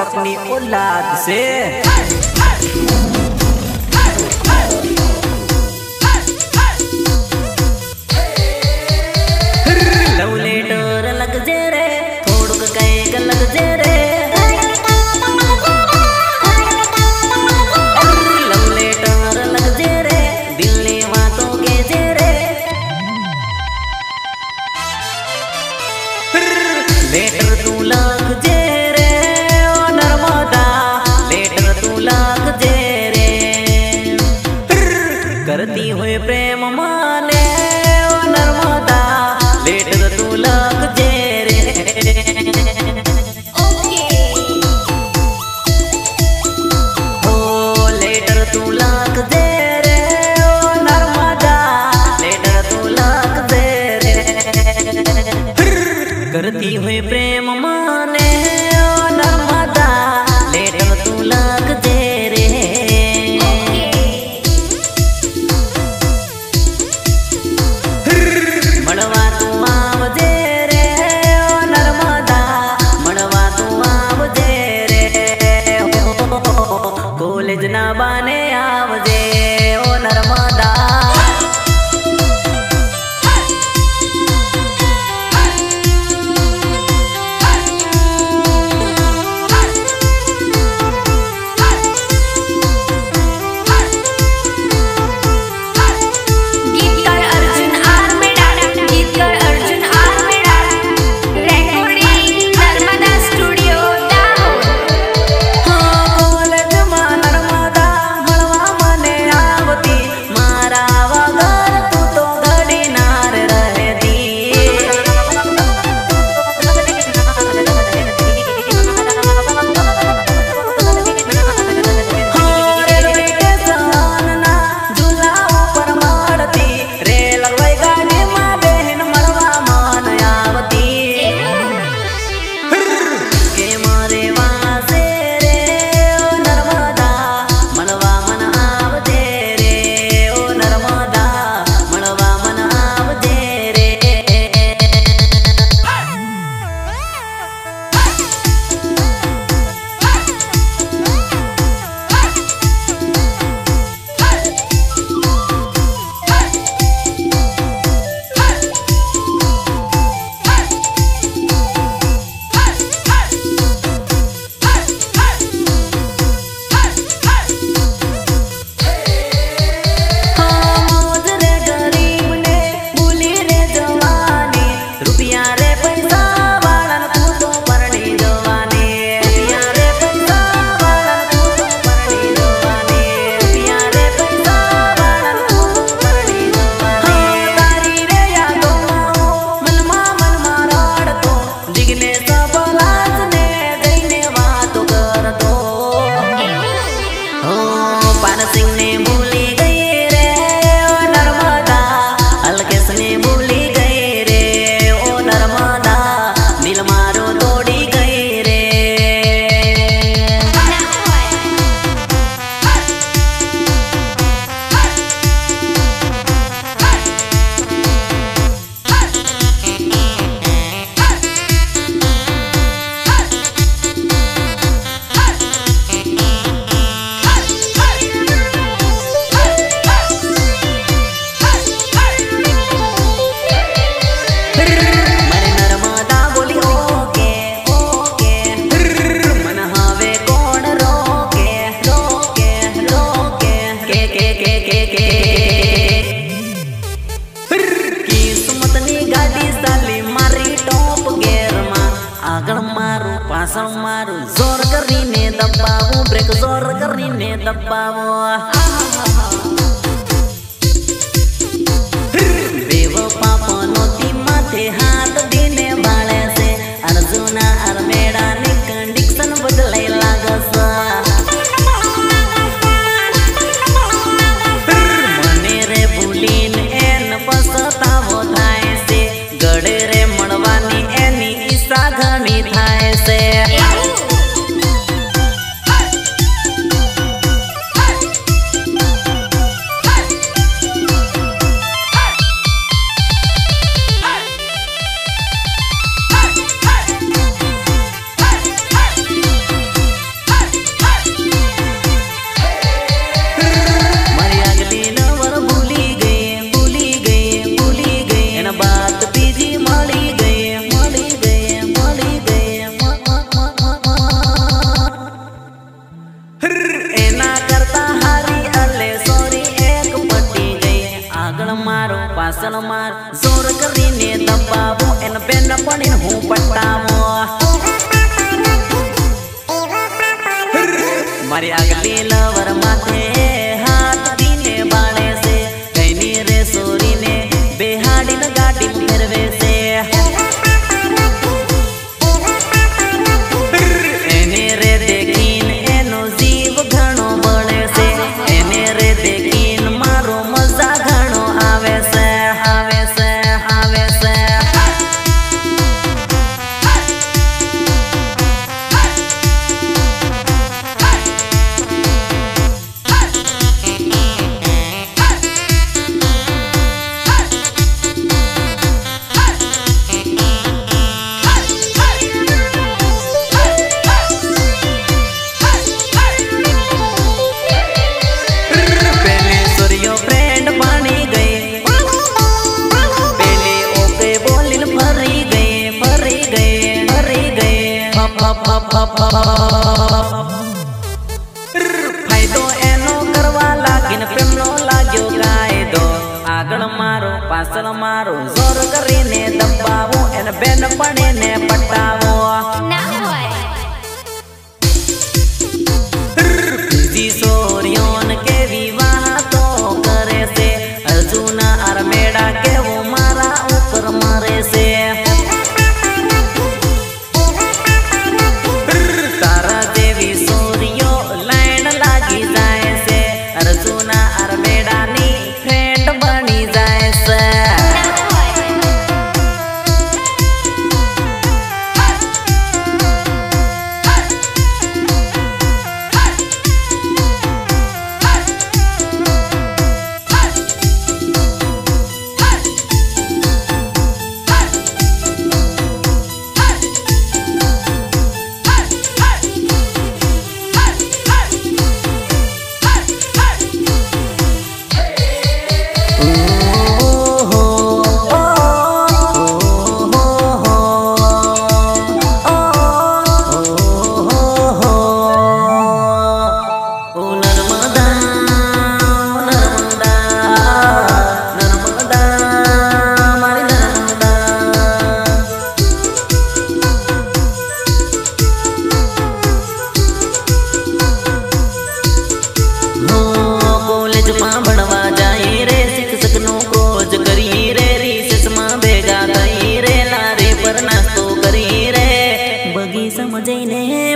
अपनी औलाद से। hear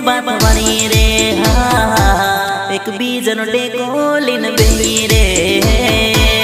बात बनी रे हा एक बीजन डे गोलिन बनी रे हाँ,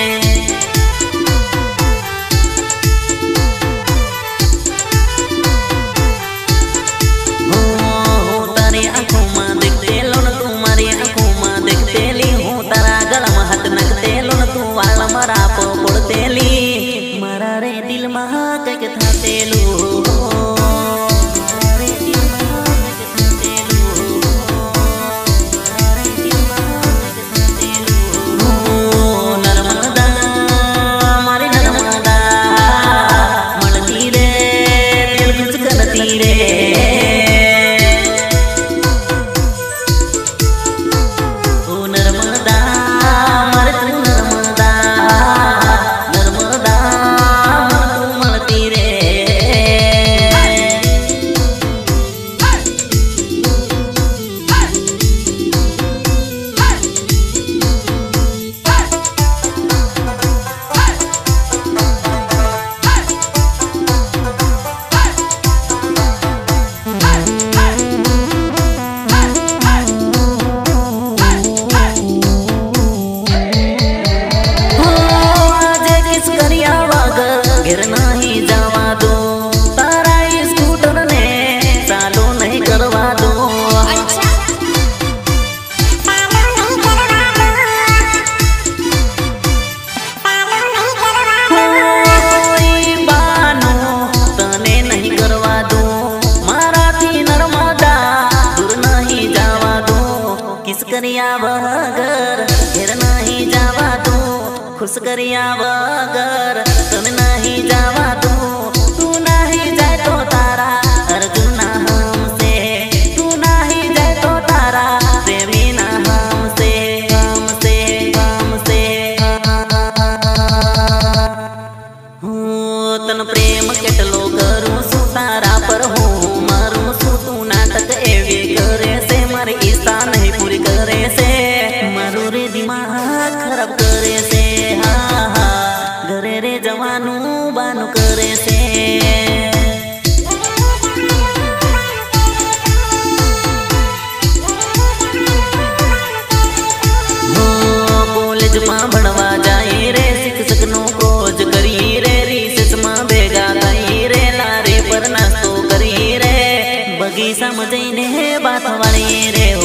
मुझे बात वाली रे।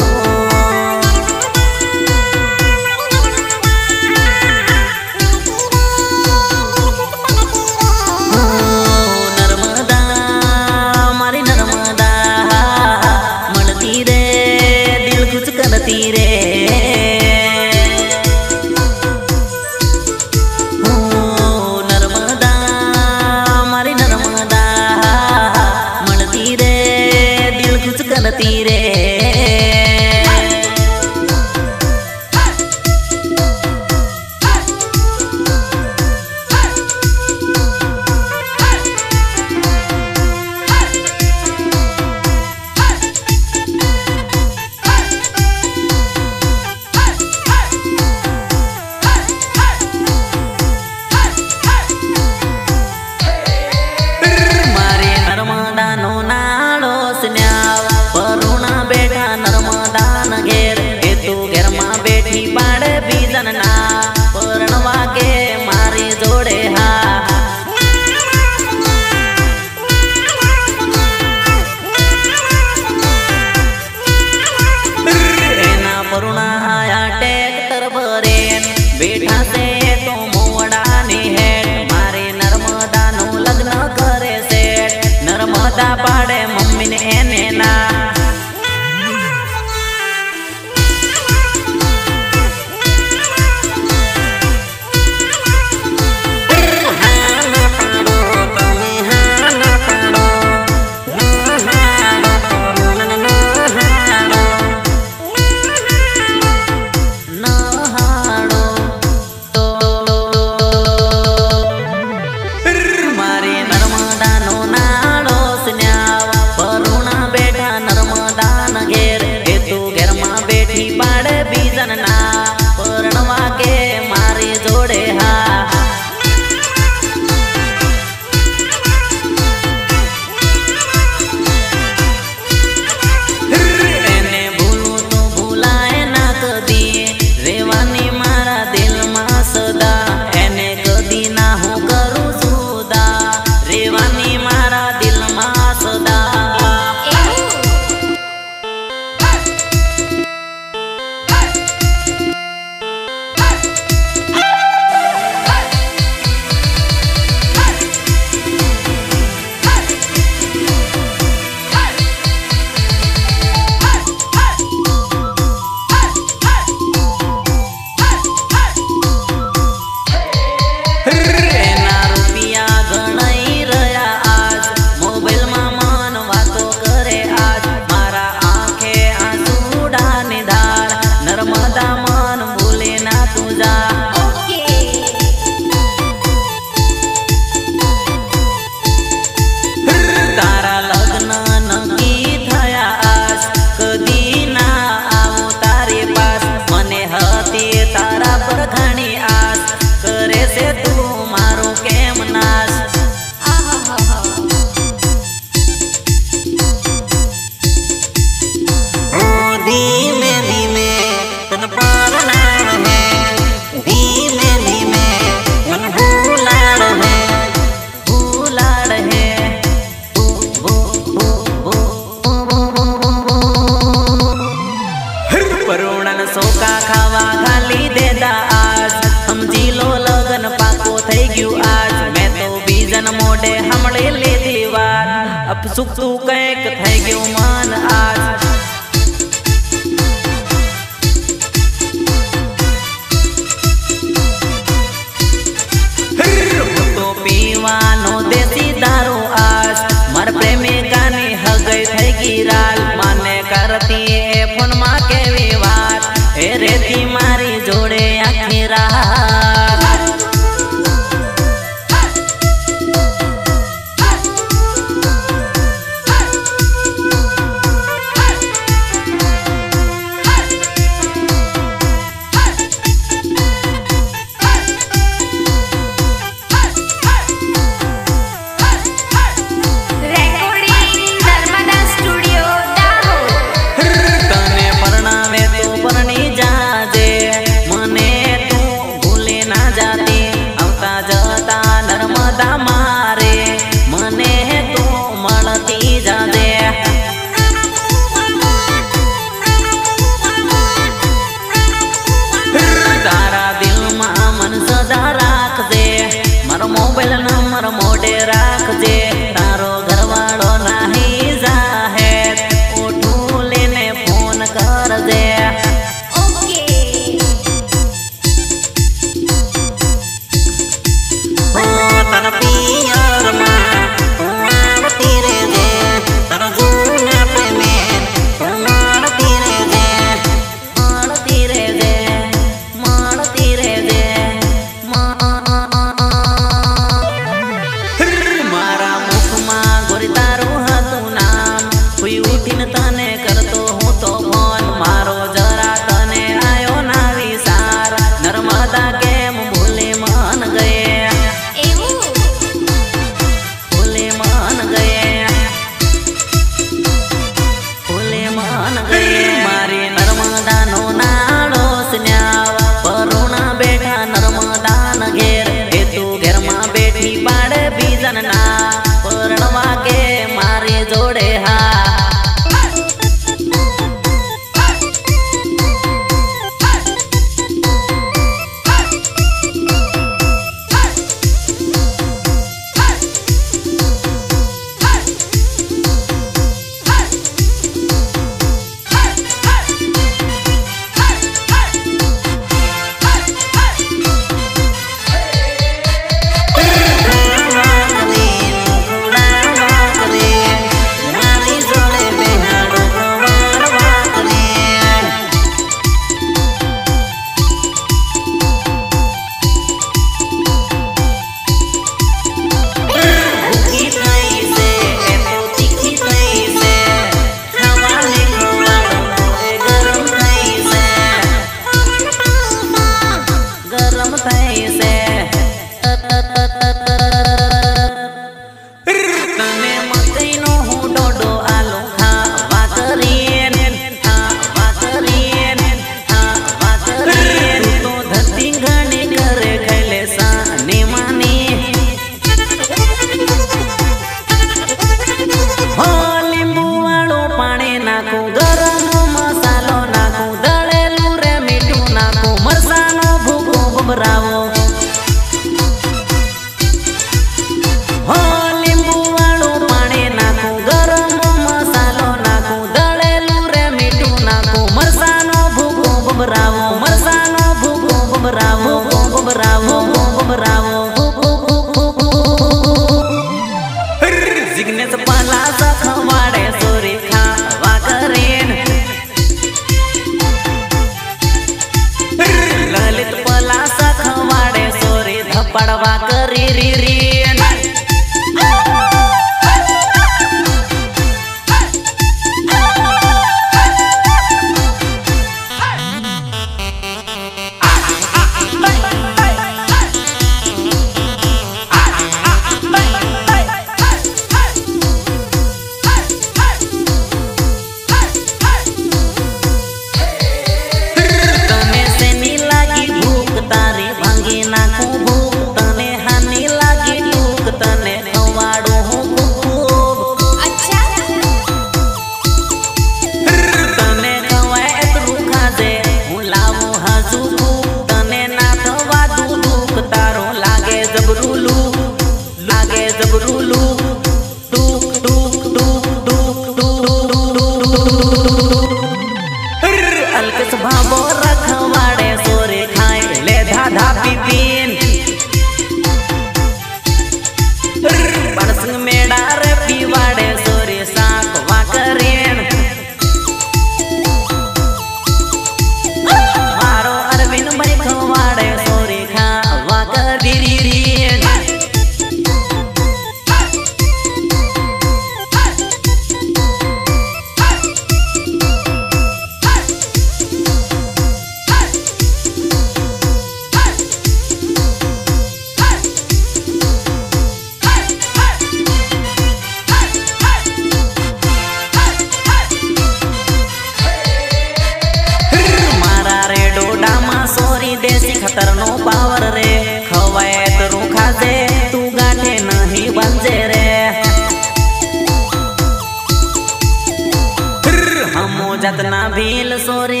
बेल सोरे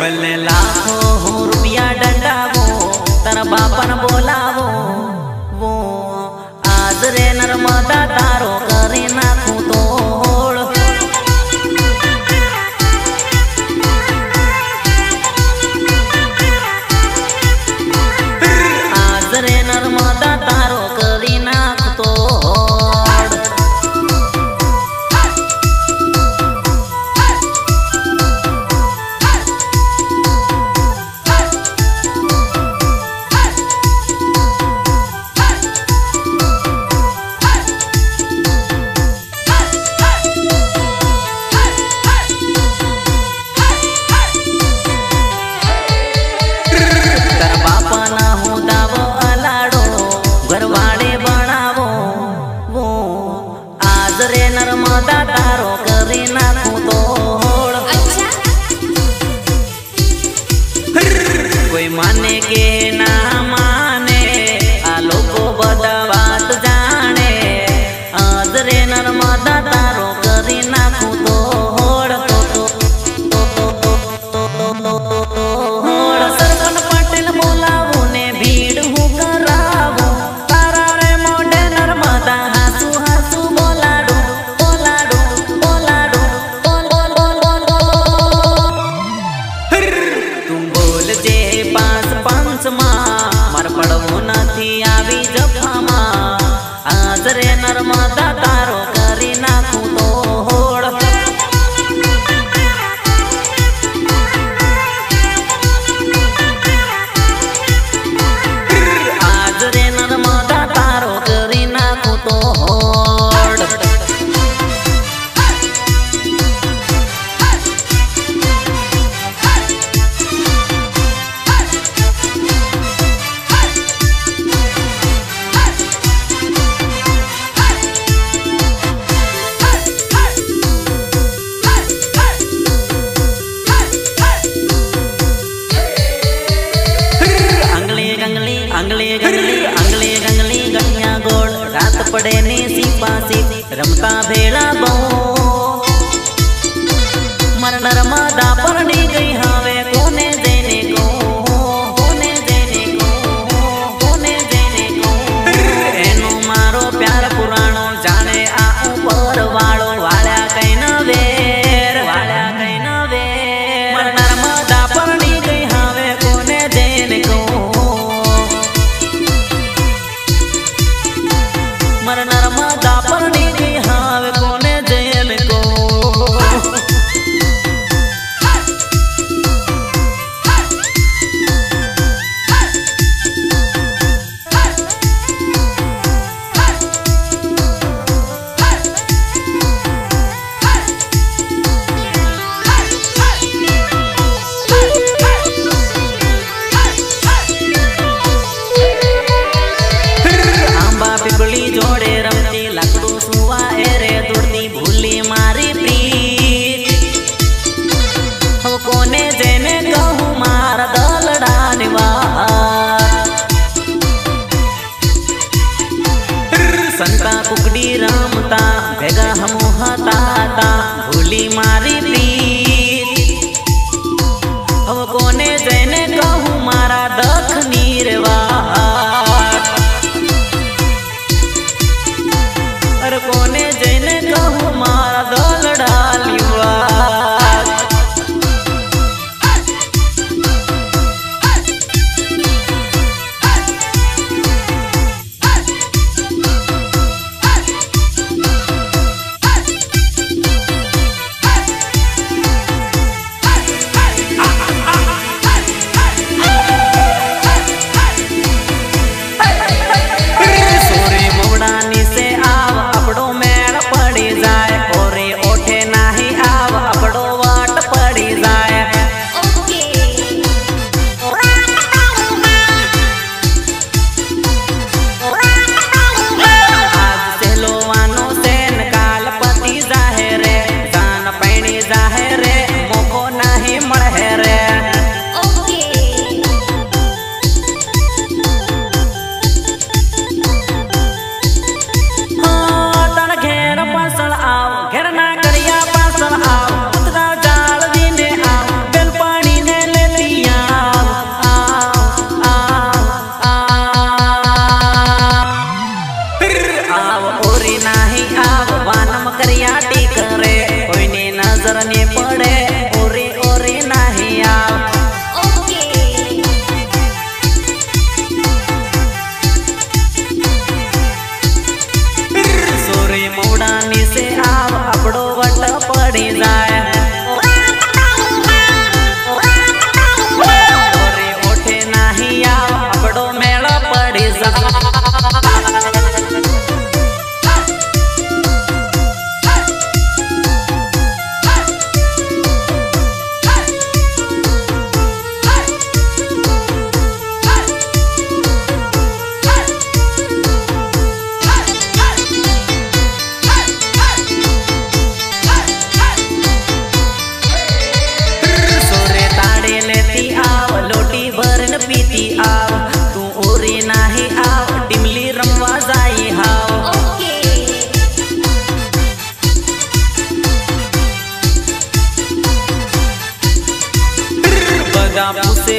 Duele la नर्मदा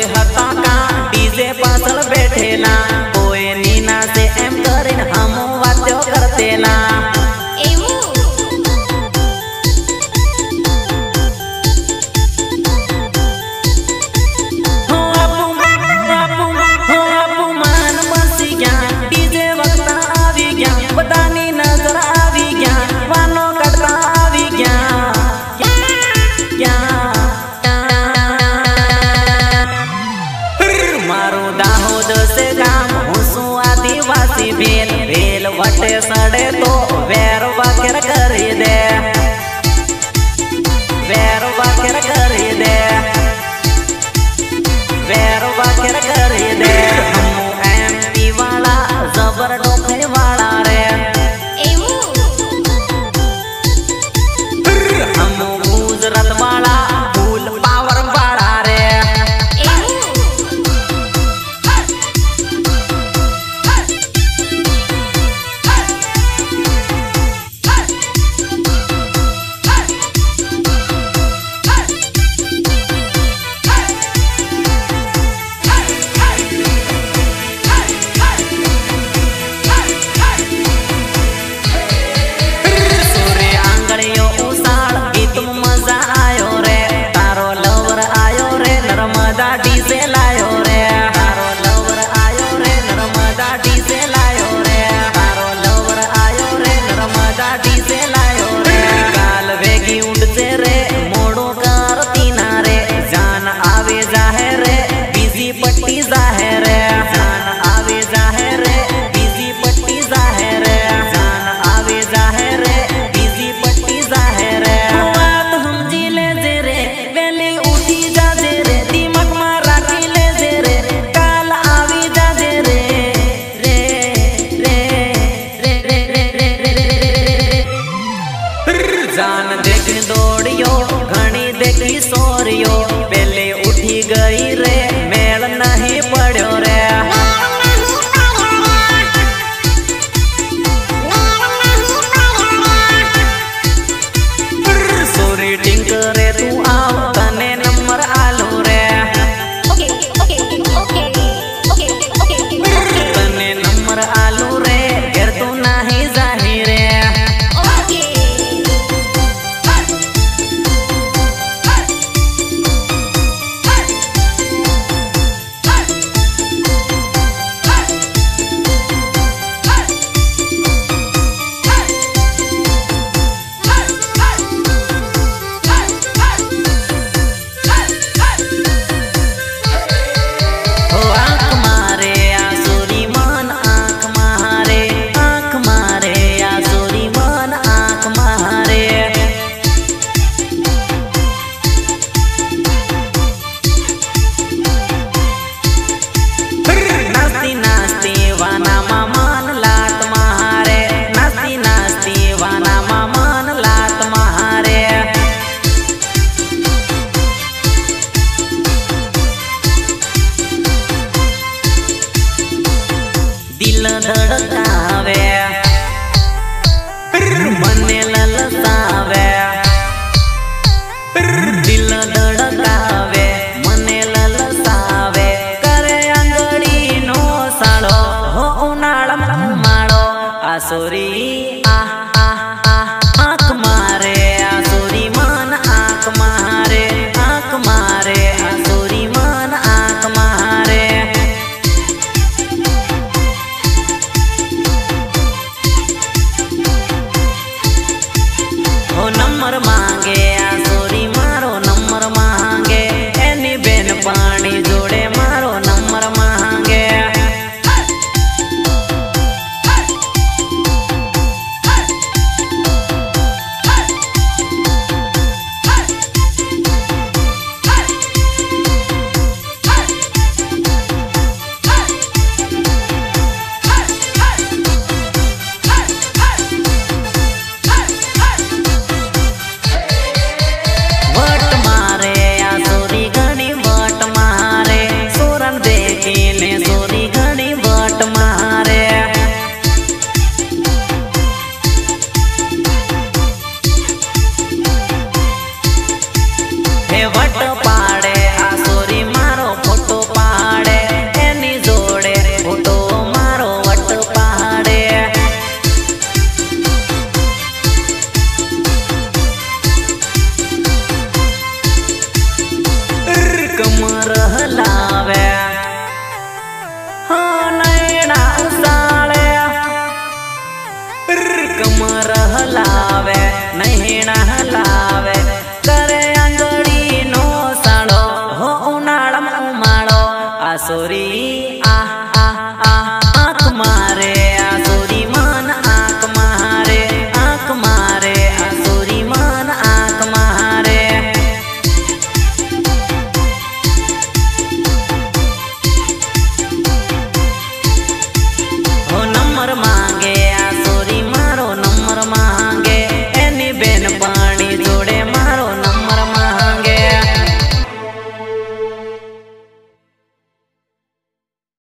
हर